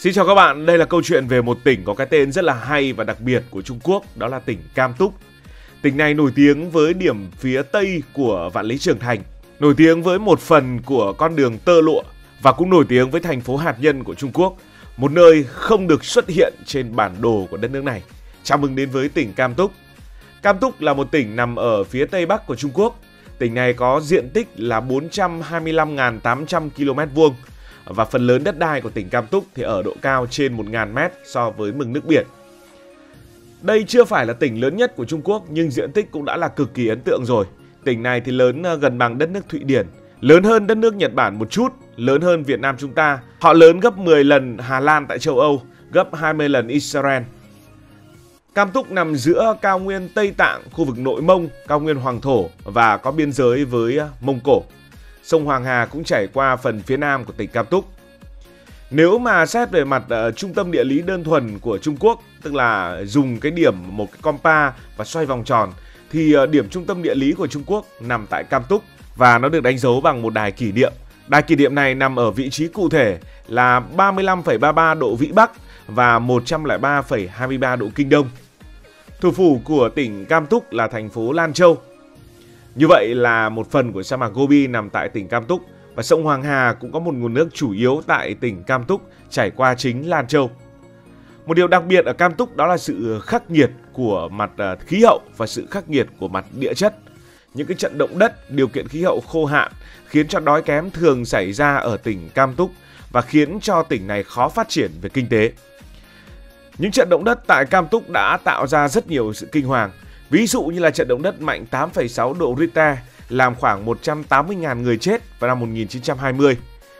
Xin chào các bạn, đây là câu chuyện về một tỉnh có cái tên rất là hay và đặc biệt của Trung Quốc, đó là tỉnh Cam Túc. Tỉnh này nổi tiếng với điểm phía tây của Vạn Lý Trường Thành, nổi tiếng với một phần của con đường tơ lụa và cũng nổi tiếng với thành phố hạt nhân của Trung Quốc, một nơi không được xuất hiện trên bản đồ của đất nước này. Chào mừng đến với tỉnh Cam Túc. Cam Túc là một tỉnh nằm ở phía tây bắc của Trung Quốc. Tỉnh này có diện tích là 425.800 km vuông và phần lớn đất đai của tỉnh Cam Túc thì ở độ cao trên 1.000 mét so với mực nước biển. Đây chưa phải là tỉnh lớn nhất của Trung Quốc nhưng diện tích cũng đã là cực kỳ ấn tượng rồi. Tỉnh này thì lớn ờ, gần bằng đất nước Thụy Điển, lớn hơn đất nước Nhật Bản một chút, lớn hơn Việt Nam chúng ta. Họ lớn gấp 10 lần Hà Lan tại châu Âu, gấp 20 lần Israel. Cam Túc nằm giữa cao nguyên Tây Tạng, khu vực nội Mông, cao nguyên Hoàng Thổ và có biên giới với ờ, Mông Cổ. Sông Hoàng Hà cũng chảy qua phần phía nam của tỉnh Cam Túc. Nếu mà xét về mặt uh, trung tâm địa lý đơn thuần của Trung Quốc, tức là dùng cái điểm một cái compa và xoay vòng tròn, thì uh, điểm trung tâm địa lý của Trung Quốc nằm tại Cam Túc và nó được đánh dấu bằng một đài kỷ niệm. Đài kỷ niệm này nằm ở vị trí cụ thể là 35,33 độ Vĩ Bắc và 103,23 độ Kinh Đông. Thủ phủ của tỉnh Cam Túc là thành phố Lan Châu như vậy là một phần của sa mạc Gobi nằm tại tỉnh Cam Túc và sông Hoàng Hà cũng có một nguồn nước chủ yếu tại tỉnh Cam Túc chảy qua chính Lan Châu. Một điều đặc biệt ở Cam Túc đó là sự khắc nghiệt của mặt ờ, khí hậu và sự khắc nghiệt của mặt địa chất. Những cái trận động đất, điều kiện khí hậu khô hạn khiến cho đói kém thường xảy ra ở tỉnh Cam Túc và khiến cho tỉnh này khó phát triển về kinh tế. Những trận động đất tại Cam Túc đã tạo ra rất nhiều sự kinh hoàng Ví dụ như là trận động đất mạnh 8,6 độ Richter làm khoảng 180.000 người chết vào năm 1920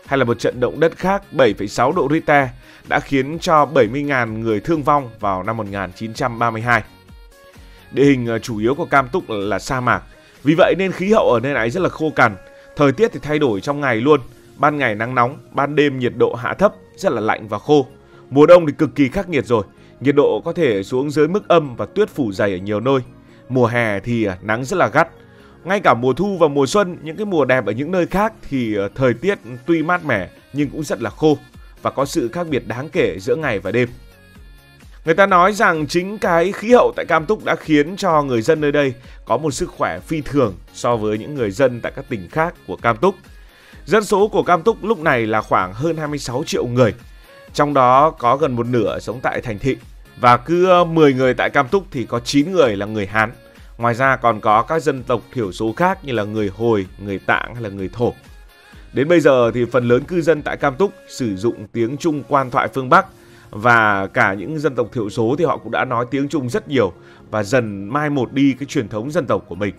hay là một trận động đất khác 7,6 độ Richter đã khiến cho 70.000 người thương vong vào năm 1932. Địa hình ờ, chủ yếu của Cam Túc là sa mạc, vì vậy nên khí hậu ở nơi này rất là khô cằn, thời tiết thì thay đổi trong ngày luôn, ban ngày nắng nóng, ban đêm nhiệt độ hạ thấp, rất là lạnh và khô. Mùa đông thì cực kỳ khắc nghiệt rồi, nhiệt độ có thể xuống dưới mức âm và tuyết phủ dày ở nhiều nơi. Mùa hè thì à, nắng rất là gắt. Ngay cả mùa thu và mùa xuân, những cái mùa đẹp ở những nơi khác thì à, thời tiết tuy mát mẻ nhưng cũng rất là khô và có sự khác biệt đáng kể giữa ngày và đêm. Người ta nói rằng chính cái khí hậu tại Cam Túc đã khiến cho người dân nơi đây có một sức khỏe phi thường so với những người dân tại các tỉnh khác của Cam Túc. Dân số của Cam Túc lúc này là khoảng hơn 26 triệu người, trong đó có gần một nửa sống tại thành thị và cứ ờ, 10 người tại Cam Túc thì có 9 người là người Hán. Ngoài ra còn có các dân tộc thiểu số khác như là người Hồi, người Tạng hay là người Thổ. Đến bây giờ thì phần lớn cư dân tại Cam Túc sử dụng tiếng Trung quan thoại phương Bắc và cả những dân tộc thiểu số thì họ cũng đã nói tiếng Trung rất nhiều và dần mai một đi cái truyền thống dân tộc của mình.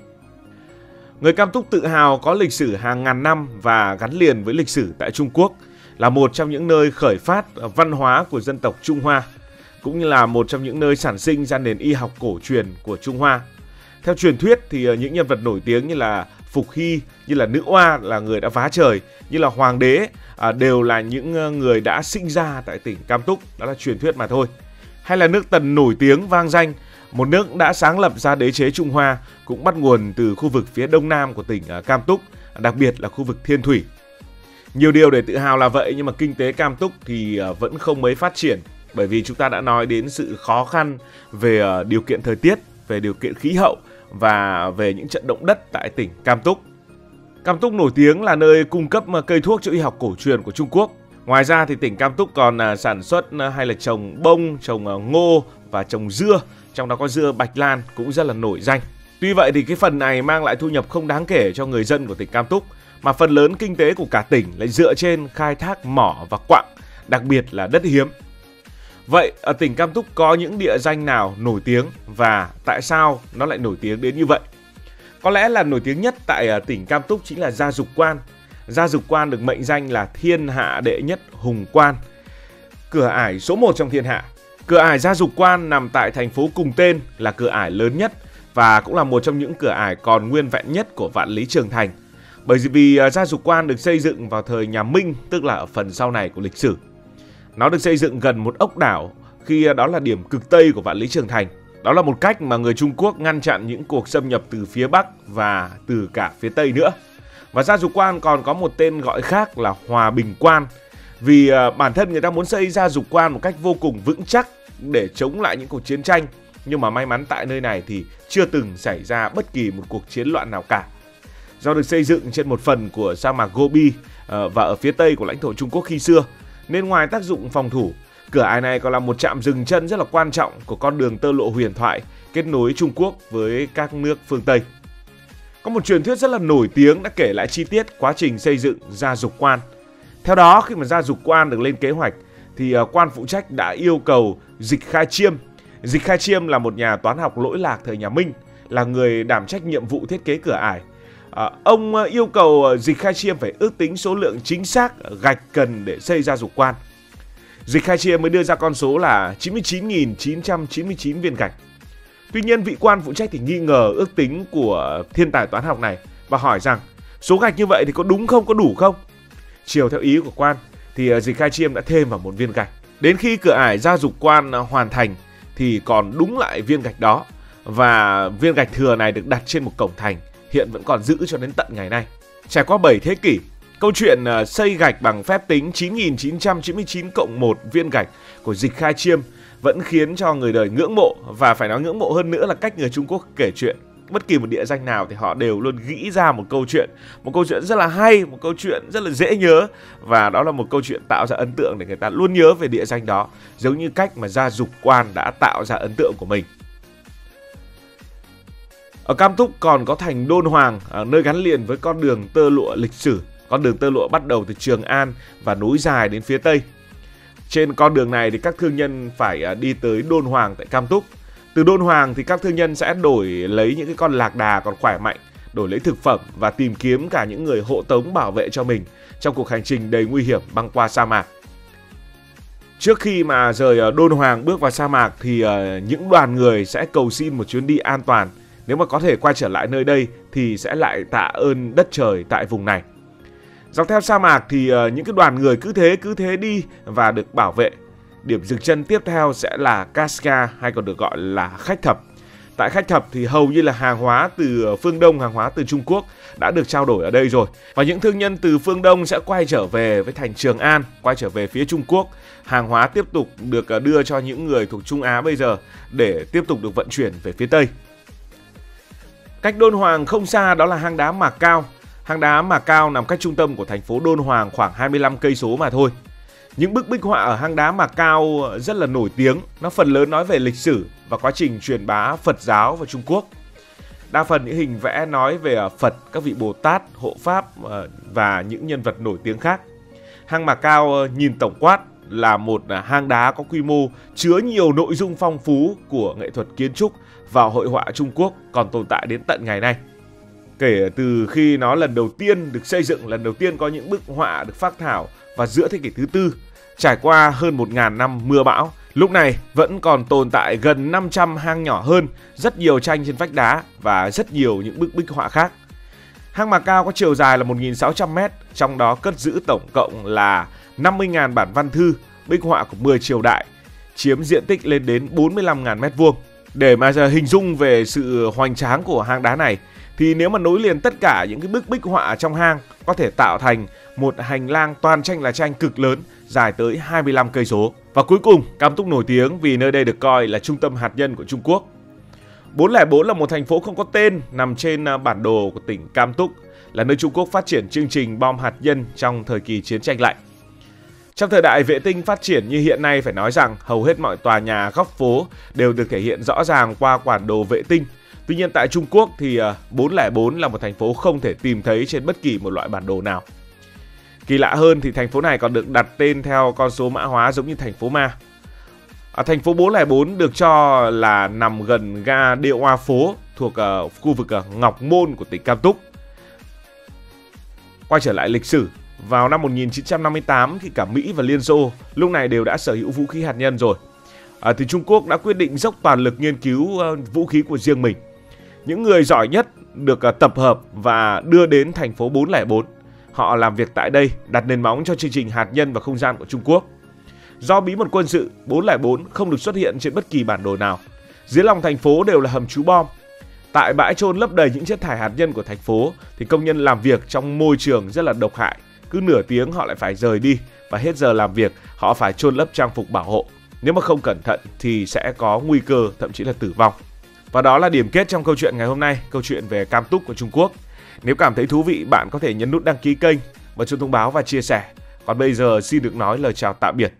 Người Cam Túc tự hào có lịch sử hàng ngàn năm và gắn liền với lịch sử tại Trung Quốc là một trong những nơi khởi phát văn hóa của dân tộc Trung Hoa cũng như là một trong những nơi sản sinh ra nền y học cổ truyền của Trung Hoa. Theo truyền thuyết thì ờ, những nhân vật nổi tiếng như là Phục Hy, như là nữ oa là người đã phá trời, như là hoàng đế à, đều là những ờ, người đã sinh ra tại tỉnh Cam Túc, đó là truyền thuyết mà thôi. Hay là nước Tần nổi tiếng vang danh, một nước đã sáng lập ra đế chế Trung Hoa cũng bắt nguồn từ khu vực phía đông nam của tỉnh ờ, Cam Túc, đặc biệt là khu vực Thiên Thủy. Nhiều điều để tự hào là vậy nhưng mà kinh tế Cam Túc thì vẫn không mấy phát triển bởi vì chúng ta đã nói đến sự khó khăn về ờ, điều kiện thời tiết, về điều kiện khí hậu và về những trận động đất tại tỉnh Cam Túc. Cam Túc nổi tiếng là nơi cung cấp ờ, cây thuốc chữa y học cổ truyền của Trung Quốc. Ngoài ra thì tỉnh Cam Túc còn ờ, sản xuất hay là trồng bông, trồng ngô và trồng dưa, trong đó có dưa Bạch Lan cũng rất là nổi danh. Tuy vậy thì cái phần này mang lại thu nhập không đáng kể cho người dân của tỉnh Cam Túc, mà phần lớn kinh tế của cả tỉnh lại dựa trên khai thác mỏ và quặng, đặc biệt là đất hiếm. Vậy ở tỉnh Cam Túc có những địa danh nào nổi tiếng và tại sao nó lại nổi tiếng đến như vậy? Có lẽ là nổi tiếng nhất tại ờ, tỉnh Cam Túc chính là Gia Dục Quan. Gia Dục Quan được mệnh danh là thiên hạ đệ nhất hùng quan. Cửa ải số 1 trong thiên hạ. Cửa ải Gia Dục Quan nằm tại thành phố cùng tên là cửa ải lớn nhất và cũng là một trong những cửa ải còn nguyên vẹn nhất của Vạn Lý Trường Thành. Bởi vì ờ, Gia Dục Quan được xây dựng vào thời nhà Minh, tức là ở phần sau này của lịch sử. Nó được xây dựng gần một ốc đảo khi ờ, đó là điểm cực tây của vạn lý trường thành. Đó là một cách mà người Trung Quốc ngăn chặn những cuộc xâm nhập từ phía Bắc và từ cả phía Tây nữa. Và Gia Dục Quan còn có một tên gọi khác là Hòa Bình Quan. Vì ờ, bản thân người ta muốn xây gia dục quan một cách vô cùng vững chắc để chống lại những cuộc chiến tranh. Nhưng mà may mắn tại nơi này thì chưa từng xảy ra bất kỳ một cuộc chiến loạn nào cả. Do được xây dựng trên một phần của sa mạc Gobi ờ, và ở phía tây của lãnh thổ Trung Quốc khi xưa, nên ngoài tác dụng phòng thủ, cửa ải này còn là một trạm dừng chân rất là quan trọng của con đường tơ lộ huyền thoại kết nối Trung Quốc với các nước phương Tây. Có một truyền thuyết rất là nổi tiếng đã kể lại chi tiết quá trình xây dựng gia dục quan. Theo đó, khi mà gia dục quan được lên kế hoạch, thì ờ, quan phụ trách đã yêu cầu Dịch Khai Chiêm. Dịch Khai Chiêm là một nhà toán học lỗi lạc thời nhà Minh, là người đảm trách nhiệm vụ thiết kế cửa ải. À, ông à, yêu cầu Dịch Khai Chiêm phải ước tính số lượng chính xác gạch cần để xây ra dục quan. Dịch Khai Chiêm mới đưa ra con số là 99.999 viên gạch. Tuy nhiên vị quan phụ trách thì nghi ngờ ước tính của thiên tài toán học này và hỏi rằng số gạch như vậy thì có đúng không, có đủ không? Chiều theo ý của quan thì Dịch Khai Chiêm đã thêm vào một viên gạch. Đến khi cửa ải ra dục quan à, hoàn thành thì còn đúng lại viên gạch đó và viên gạch thừa này được đặt trên một cổng thành hiện vẫn còn giữ cho đến tận ngày nay. Trải qua 7 thế kỷ, câu chuyện ờ, xây gạch bằng phép tính 9999 cộng 1 viên gạch của Dịch Khai Chiêm vẫn khiến cho người đời ngưỡng mộ và phải nói ngưỡng mộ hơn nữa là cách người Trung Quốc kể chuyện bất kỳ một địa danh nào thì họ đều luôn nghĩ ra một câu chuyện một câu chuyện rất là hay một câu chuyện rất là dễ nhớ và đó là một câu chuyện tạo ra ấn tượng để người ta luôn nhớ về địa danh đó giống như cách mà gia dục quan đã tạo ra ấn tượng của mình ở Cam Túc còn có thành Đôn Hoàng à, nơi gắn liền với con đường tơ lụa lịch sử con đường tơ lụa bắt đầu từ Trường An và nối dài đến phía Tây trên con đường này thì các thương nhân phải à, đi tới Đôn Hoàng tại Cam Túc. Từ Đôn Hoàng thì các thương nhân sẽ đổi lấy những cái con lạc đà còn khỏe mạnh, đổi lấy thực phẩm và tìm kiếm cả những người hộ tống bảo vệ cho mình trong cuộc hành trình đầy nguy hiểm băng qua sa mạc. Trước khi mà rời à, Đôn Hoàng bước vào sa mạc thì những đoàn người sẽ cầu xin một chuyến đi an toàn. Nếu mà có thể quay trở lại nơi đây thì sẽ lại tạ ơn đất trời tại vùng này. Dọc theo sa mạc thì ờ, những cái đoàn người cứ thế cứ thế đi và được bảo vệ. Điểm dừng chân tiếp theo sẽ là Kaska hay còn được gọi là khách thập. Tại khách thập thì hầu như là hàng hóa từ ờ, phương Đông, hàng hóa từ Trung Quốc đã được trao đổi ở đây rồi. Và những thương nhân từ phương Đông sẽ quay trở về với thành Trường An, quay trở về phía Trung Quốc. Hàng hóa tiếp tục được ờ, đưa cho những người thuộc Trung Á bây giờ để tiếp tục được vận chuyển về phía Tây. Cách Đôn Hoàng không xa đó là hang đá Mạc Cao Hang đá Mạc cao nằm cách trung tâm của thành phố Đôn Hoàng khoảng 25 cây số mà thôi. Những bức bích họa ở hang đá Mạc cao rất là nổi tiếng, nó phần lớn nói về lịch sử và quá trình truyền bá Phật giáo vào Trung Quốc. Đa phần những hình vẽ nói về ờ, Phật, các vị Bồ Tát, hộ pháp ờ, và những nhân vật nổi tiếng khác. Hang Mạc Cao ờ, nhìn tổng quát là một hang đá có quy mô chứa nhiều nội dung phong phú của nghệ thuật kiến trúc và hội họa Trung Quốc còn tồn tại đến tận ngày nay. Kể từ khi nó lần đầu tiên được xây dựng, lần đầu tiên có những bức họa được phác thảo vào giữa thế kỷ thứ tư, trải qua hơn 1.000 năm mưa bão, lúc này vẫn còn tồn tại gần 500 hang nhỏ hơn, rất nhiều tranh trên vách đá và rất nhiều những bức bích họa khác. Hang Mà Cao có chiều dài là 1.600m, trong đó cất giữ tổng cộng là 50.000 bản văn thư, bích họa của 10 triều đại, chiếm diện tích lên đến 45.000 m2. Để mà à, hình dung về sự hoành tráng của hang đá này thì nếu mà nối liền tất cả những cái bức bích họa trong hang có thể tạo thành một hành lang toàn tranh là tranh cực lớn dài tới 25 cây số. Và cuối cùng, Cam Túc nổi tiếng vì nơi đây được coi là trung tâm hạt nhân của Trung Quốc. 404 là một thành phố không có tên nằm trên à, bản đồ của tỉnh Cam Túc, là nơi Trung Quốc phát triển chương trình bom hạt nhân trong thời kỳ chiến tranh lạnh. Trong thời đại vệ tinh phát triển như hiện nay phải nói rằng hầu hết mọi tòa nhà góc phố đều được thể hiện rõ ràng qua bản đồ vệ tinh Tuy nhiên tại Trung Quốc thì ờ, 404 là một thành phố không thể tìm thấy trên bất kỳ một loại bản đồ nào. Kỳ lạ hơn thì thành phố này còn được đặt tên theo con số mã hóa giống như thành phố Ma. À, thành phố 404 được cho là nằm gần ga Địa Hoa Phố thuộc uh, khu vực uh, Ngọc Môn của tỉnh Cam Túc. Quay trở lại lịch sử, vào năm 1958 thì cả Mỹ và Liên Xô lúc này đều đã sở hữu vũ khí hạt nhân rồi. À, thì Trung Quốc đã quyết định dốc toàn lực nghiên cứu uh, vũ khí của riêng mình. Những người giỏi nhất được ờ, tập hợp và đưa đến thành phố 404. Họ làm việc tại đây, đặt nền móng cho chương trình hạt nhân và không gian của Trung Quốc. Do bí mật quân sự, 404 không được xuất hiện trên bất kỳ bản đồ nào. Dưới lòng thành phố đều là hầm trú bom. Tại bãi trôn lấp đầy những chất thải hạt nhân của thành phố thì công nhân làm việc trong môi trường rất là độc hại, cứ nửa tiếng họ lại phải rời đi và hết giờ làm việc họ phải chôn lấp trang phục bảo hộ. Nếu mà không cẩn thận thì sẽ có nguy cơ thậm chí là tử vong. Và đó là điểm kết trong câu chuyện ngày hôm nay, câu chuyện về cam túc của Trung Quốc. Nếu cảm thấy thú vị, bạn có thể nhấn nút đăng ký kênh, bật chuông thông báo và chia sẻ. Còn bây giờ xin được nói lời chào tạm biệt